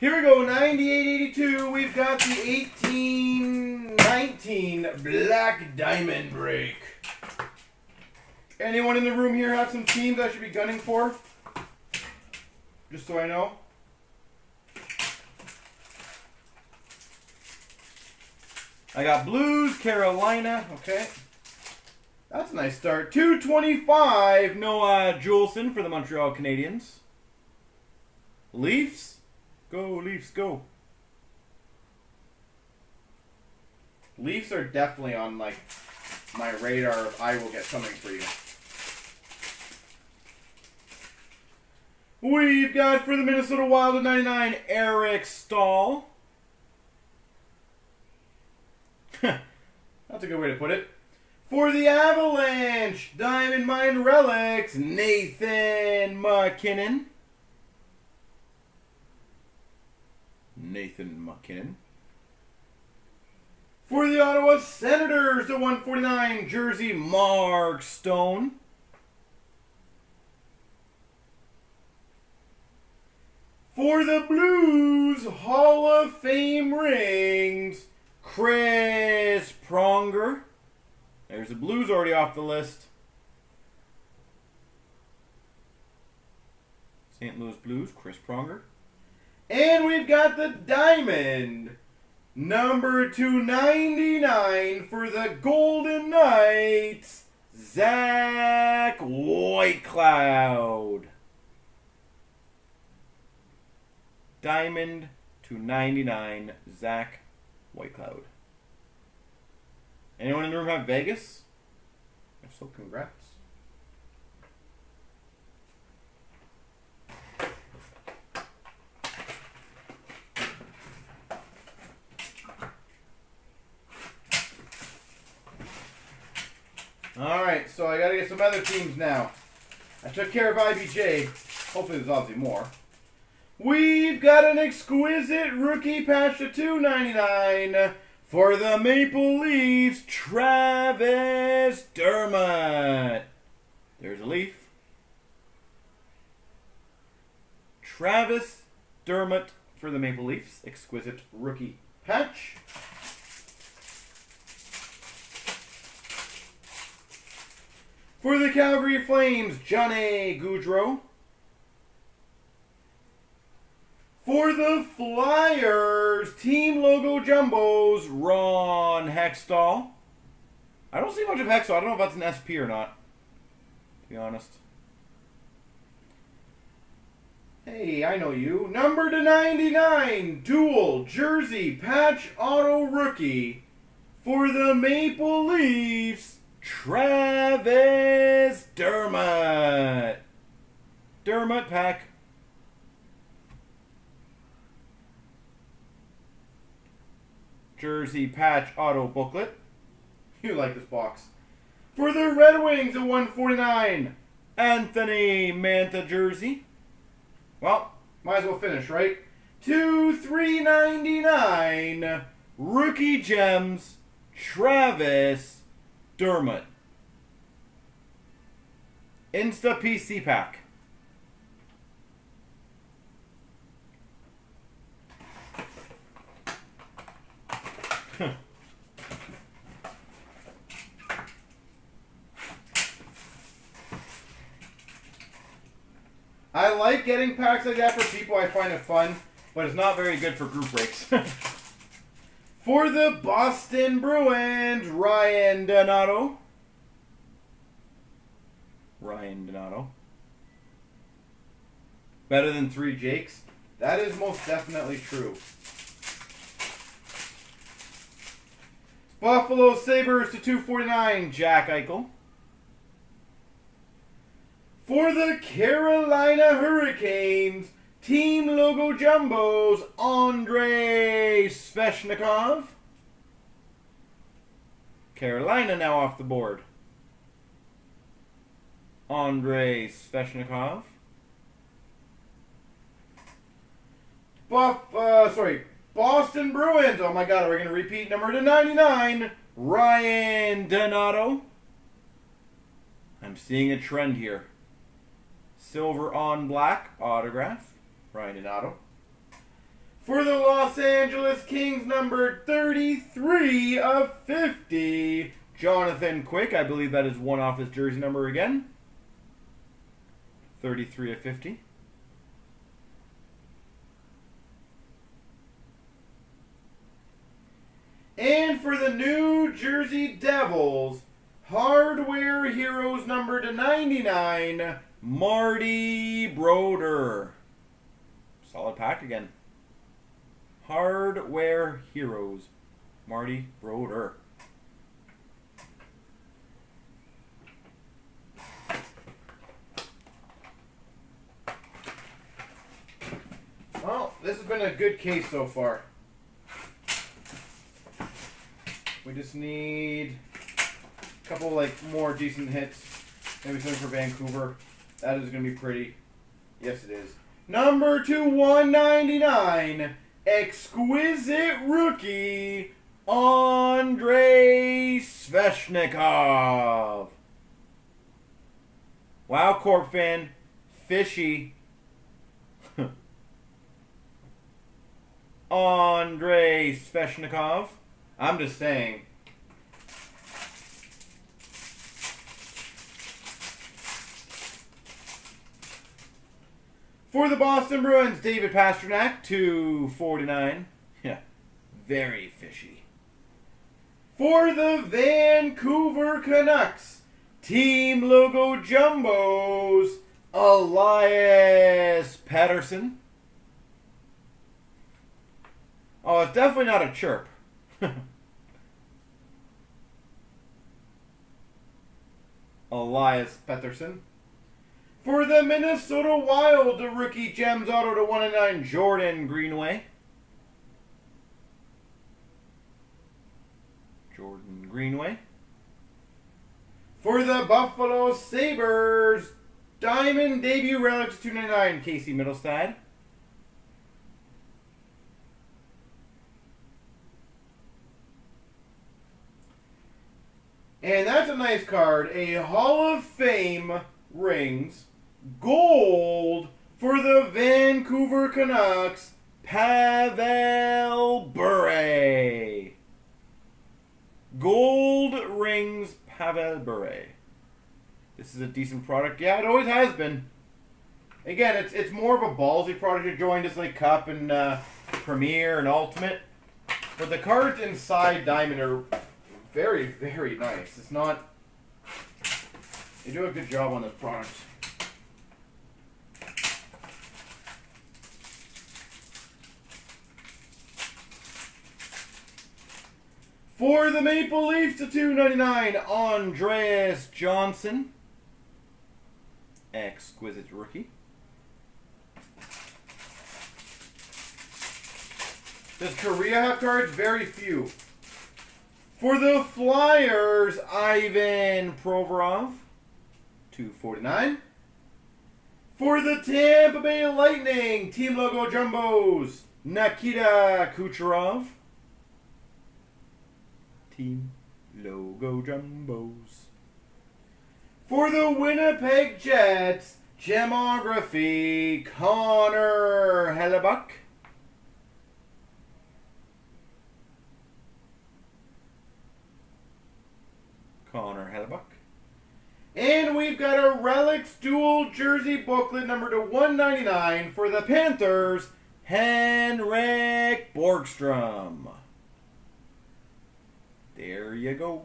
Here we go, 98-82. We've got the 1819 Black Diamond Break. Anyone in the room here have some teams I should be gunning for? Just so I know. I got Blues, Carolina. Okay. That's a nice start. 225, Noah Juulsen for the Montreal Canadiens. Leafs. Go, Leafs, go. Leafs are definitely on, like, my radar I will get something for you. We've got for the Minnesota Wild at 99, Eric Staal. That's a good way to put it. For the Avalanche, Diamond Mine Relics, Nathan MacKinnon. Nathan MacKinnon. For the Ottawa Senators, the 149 jersey, Mark Stone. For the Blues, Hall of Fame rings, Chris Pronger. There's the Blues already off the list. St. Louis Blues, Chris Pronger. And we've got the Diamond. Number 299 for the Golden Knights, Zach Whitecloud. Diamond 299, Zach Whitecloud. Anyone in the room have Vegas? If so, congrats. Alright, so I gotta get some other teams now. I took care of IBJ. Hopefully there's obviously more. We've got an exquisite rookie patch to 299 for the Maple Leafs, Travis Dermott. There's a leaf. Travis Dermott for the Maple Leafs, exquisite rookie patch. For the Calgary Flames, Johnny Gaudreau. For the Flyers, team logo jumbos, Ron Hextall. I don't see much of Hextall. I don't know if that's an SP or not, to be honest. Hey, I know you. Number to 99, dual jersey patch auto rookie for the Maple Leafs, Travis Dermott. Dermott pack. Jersey patch auto booklet. You like this box. For the Red Wings at 149, Anthony Mantha jersey. Well, might as well finish, right? Two three ninety nine. Rookie gems, Travis Dermott. Insta PC pack. I like getting packs like that for people. I find it fun, but it's not very good for group breaks. for the Boston Bruins, Ryan Donato. Ryan Donato. Better than three Jakes? That is most definitely true. Buffalo Sabres to 249, Jack Eichel. For the Carolina Hurricanes, team logo jumbos, Andrei Svechnikov. Carolina now off the board. Andrei Svechnikov. Buff, uh, sorry, Boston Bruins. Oh my God, are we going to repeat number to 99? Ryan Donato. I'm seeing a trend here. Silver on black autograph. Ryan Donato. For the Los Angeles Kings, number 33 of 50, Jonathan Quick. I believe that is one off his jersey number again. 33 of 50. And for the New Jersey Devils, Hardware Heroes number to 99, Marty Brodeur. Solid pack again. Hardware Heroes, Marty Brodeur. Well, this has been a good case so far. We just need a couple like more decent hits. Maybe something for Vancouver. That is going to be pretty. Yes, it is. Number two, 199. Exquisite rookie, Andrei Svechnikov. Wow, Corp fan. Fishy. Andrei Svechnikov. I'm just saying. For the Boston Bruins, David Pastrnak, 249. Yeah, very fishy. For the Vancouver Canucks, Team Logo Jumbos, Elias Pettersson. Oh, it's definitely not a chirp. Elias Pettersson. For the Minnesota Wild, the rookie Gems Auto to 1 and 9, Jordan Greenway. Jordan Greenway. For the Buffalo Sabres, Diamond Debut Relics 299, Casey Mittelstadt. And that's a nice card. A Hall of Fame rings. Gold for the Vancouver Canucks. Pavel Bure. Gold rings Pavel Bure. This is a decent product. Yeah, it always has been. Again, it's it's more of a ballsy product to join just like Cup and uh, Premier and Ultimate. But the cards inside Diamond are very, very nice. It's not... They do a good job on this product. For the Maple Leafs to 299, Andreas Johnsson. Exquisite rookie. Does Korea have cards? Very few. For the Flyers, Ivan Provorov, 249. For the Tampa Bay Lightning, Team Logo Jumbos, Nikita Kucherov. Team Logo Jumbos. For the Winnipeg Jets, Gemography, Connor Hellebuyck. Connor Hellebuyck. And we've got a Relics Dual Jersey booklet number to 199 for the Panthers, Henrik Borgstrom. There you go.